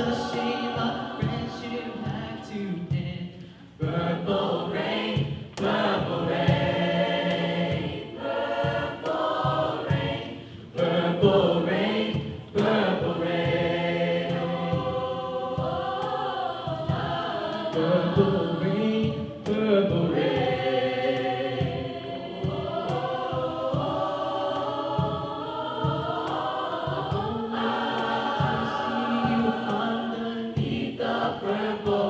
It's such underneath